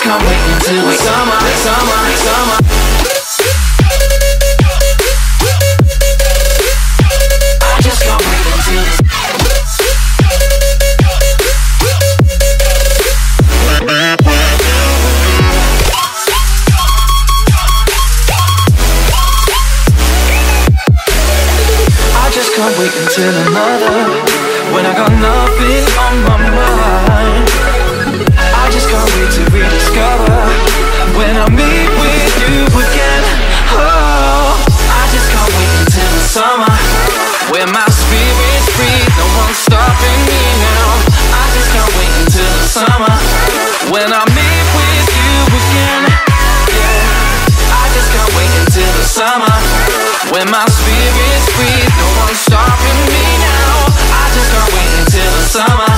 just can't wait until it's summer, summer, summer. can't wait until another When I got nothing on my mind my spirit's free, no one's stopping me now. I just can't wait until the summer.